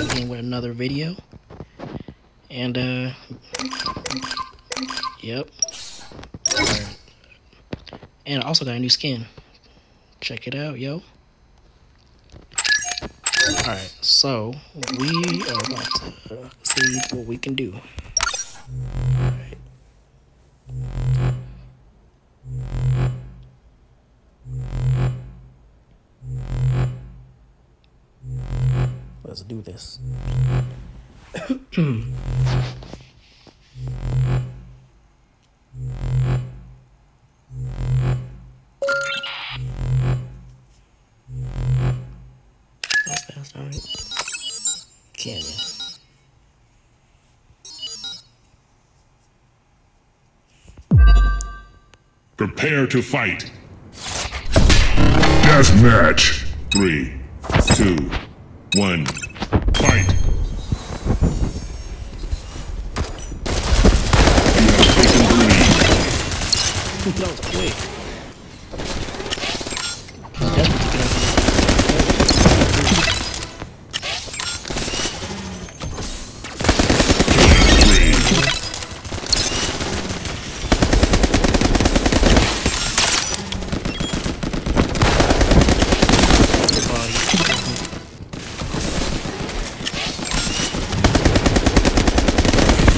again with another video. And, uh, yep. And I also got a new skin. Check it out, yo. Alright, so we are about to see what we can do. Let's do this. Prepare to fight. Death match. Three, two, one, fight. You have. That's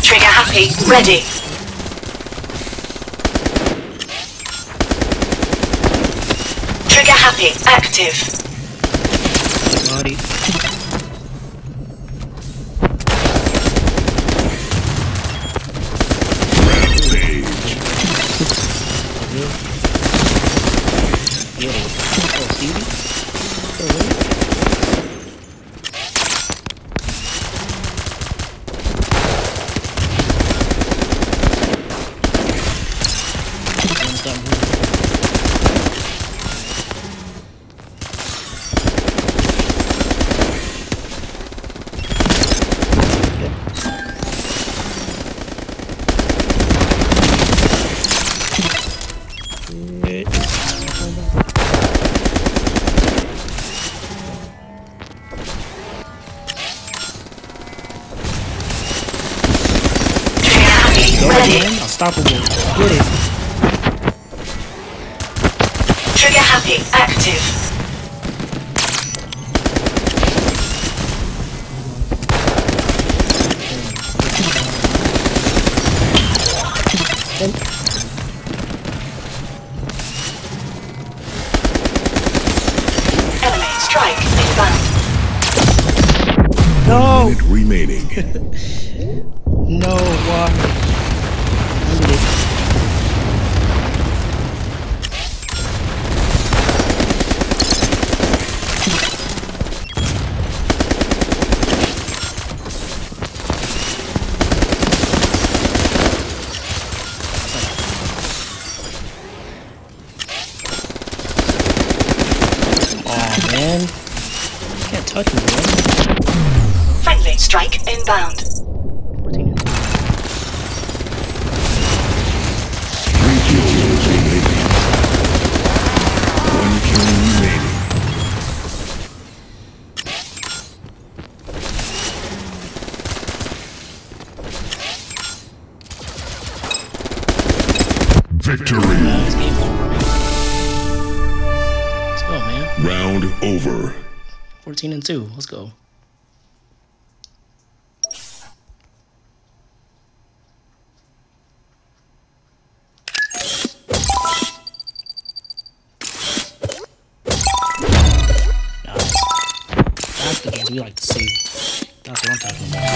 what took it out. Three. Your body. Trigger. Ready. Trigger happy. Active. Body. Rampage. Yo. Ready. man. Unstoppable. Get it. Trigger happy. Active. Enemy strike inbound. No! Minute remaining. No, why? End it. Aw, man. Can't touch me, bro. Friendly strike inbound. 14 and Three kills remaining. One kill remaining. Victory. Round over. 14 and 2. Let's go. That's the games we like to see. That's what I'm talking about.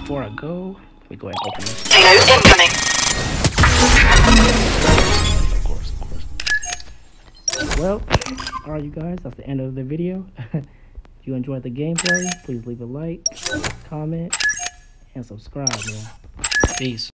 Before I go, we go ahead and open this. Payload incoming. Of course, of course. Well, alright you guys, that's the end of the video. if you enjoyed the gameplay, please leave a like, comment, and subscribe, man. Peace.